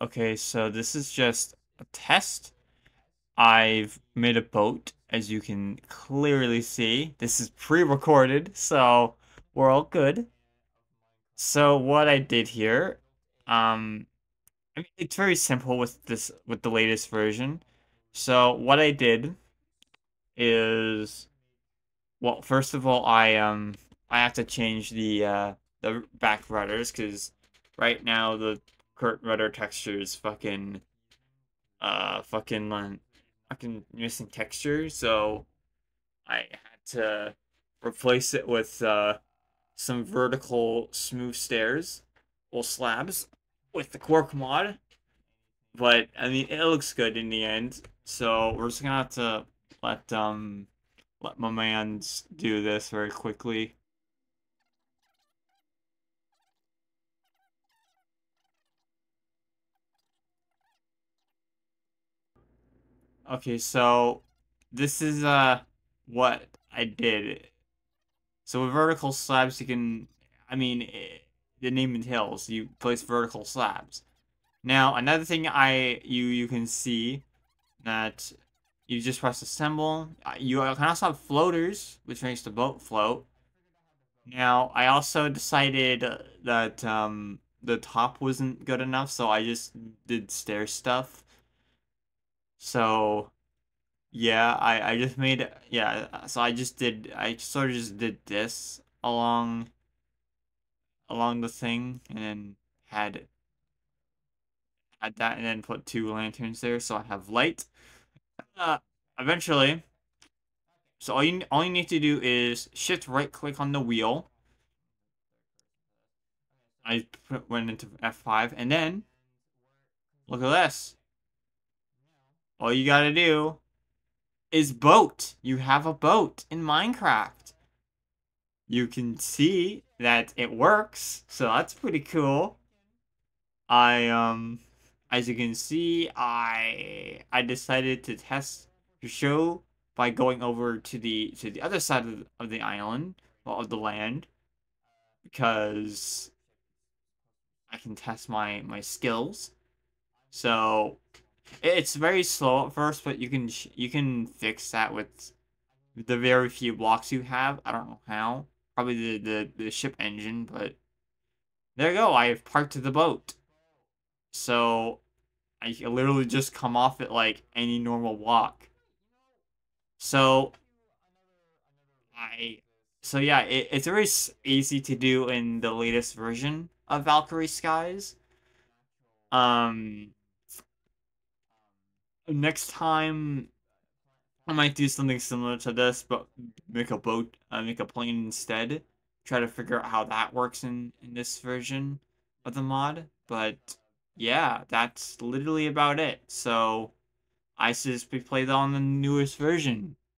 Okay, so this is just a test. I've made a boat, as you can clearly see. This is pre-recorded, so we're all good. So what I did here, um, I mean, it's very simple with this with the latest version. So what I did is, well, first of all, I um I have to change the uh the back rudders because right now the current rudder textures fucking uh fucking uh, fucking missing texture, so I had to replace it with uh some vertical smooth stairs or slabs with the Quark mod. But I mean, it looks good in the end. So we're just gonna have to let um let my mans do this very quickly. Okay, so this is uh what I did. So with vertical slabs, you can, I mean, eh, the name entails you place vertical slabs. Now another thing I you you can see that you just press assemble. Uh, you can also have floaters, which makes the boat float. Now I also decided that um the top wasn't good enough, so I just did stair stuff. So yeah, I I just made yeah, so I just did I sort of just did this along along the thing and then had had that and then put two lanterns there so I have light. Uh, eventually, so all you all you need to do is shift right click on the wheel. I put, went into F5 and then look at this. All you gotta do is boat. You have a boat in Minecraft. You can see that it works, so that's pretty cool. I um as you can see, I I decided to test to show by going over to the to the other side of the, of the island, well, of the land, because I can test my my skills. So it's very slow at first, but you can you can fix that with the very few blocks you have. I don't know how. Probably the, the, the ship engine, but there you go. I have parked the boat. So I literally just come off it like any normal walk. So I so yeah, it, it's very easy to do in the latest version of Valkyrie Skies. Um next time I might do something similar to this, but make a boat, uh, make a plane instead. Try to figure out how that works in, in this version of the mod. But yeah, that's literally about it. So I suggest we play that on the newest version.